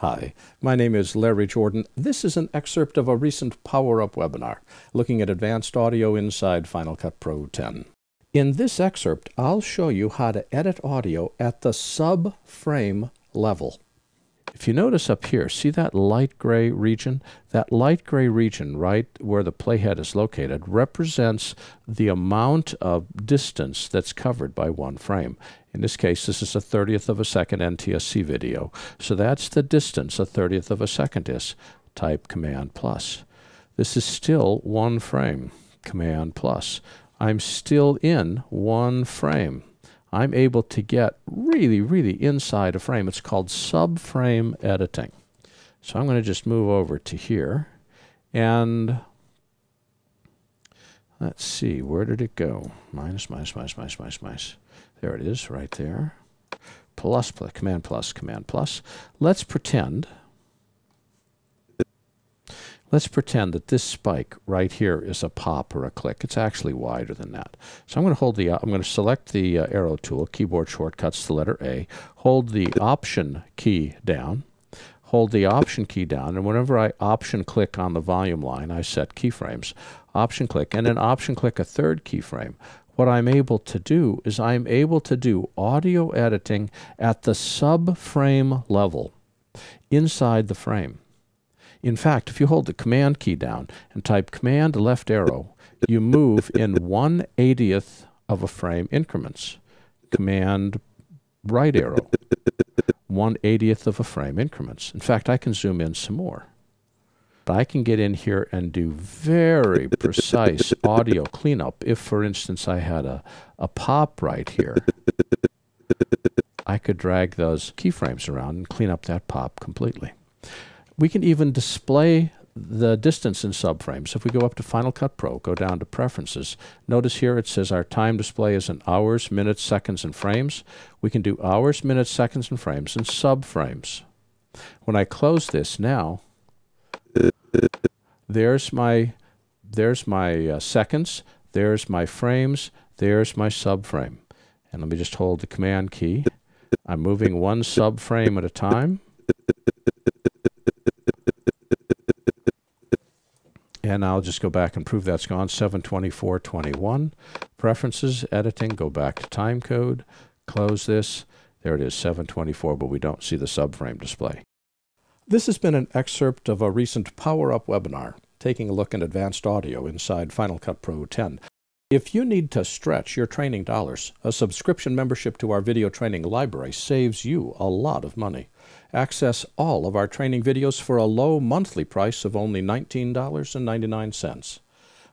Hi, my name is Larry Jordan. This is an excerpt of a recent Power Up webinar looking at advanced audio inside Final Cut Pro 10. In this excerpt, I'll show you how to edit audio at the subframe level. If you notice up here, see that light gray region? That light gray region right where the playhead is located represents the amount of distance that's covered by one frame. In this case, this is a 30th of a second NTSC video. So that's the distance a 30th of a second is. Type Command plus. This is still one frame. Command plus. I'm still in one frame. I'm able to get really, really inside a frame. It's called subframe editing. So I'm going to just move over to here and let's see, where did it go? Minus, minus, minus, minus, minus, minus. There it is right there. Plus, plus, command plus, command plus. Let's pretend Let's pretend that this spike right here is a pop or a click. It's actually wider than that. So I'm going to hold the, I'm going to select the uh, arrow tool, keyboard shortcuts the letter A, hold the option key down, hold the option key down, and whenever I option click on the volume line, I set keyframes. Option click, and then option click a third keyframe. What I'm able to do is I'm able to do audio editing at the subframe level inside the frame. In fact, if you hold the Command key down and type Command left arrow, you move in 1 80th of a frame increments. Command right arrow, 1 80th of a frame increments. In fact, I can zoom in some more. I can get in here and do very precise audio cleanup. If, for instance, I had a, a pop right here, I could drag those keyframes around and clean up that pop completely. We can even display the distance in subframes. If we go up to Final Cut Pro, go down to Preferences, notice here it says our time display is in hours, minutes, seconds, and frames. We can do hours, minutes, seconds, and frames in subframes. When I close this now, there's my, there's my uh, seconds, there's my frames, there's my subframe. And let me just hold the Command key. I'm moving one subframe at a time. And I'll just go back and prove that's gone. 724.21. Preferences, editing, go back to time code, close this. There it is, 724, but we don't see the subframe display. This has been an excerpt of a recent Power Up webinar, taking a look at advanced audio inside Final Cut Pro 10. If you need to stretch your training dollars, a subscription membership to our video training library saves you a lot of money. Access all of our training videos for a low monthly price of only $19.99.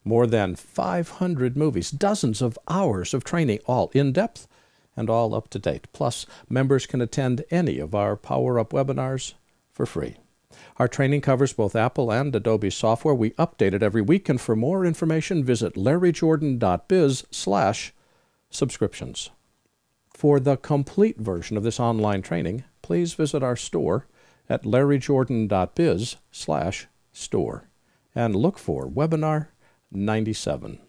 More than 500 movies, dozens of hours of training, all in depth and all up to date. Plus, members can attend any of our Power Up webinars for free. Our training covers both Apple and Adobe software. We update it every week, and for more information, visit larryjordan.biz slash subscriptions. For the complete version of this online training, please visit our store at larryjordan.biz slash store and look for webinar 97.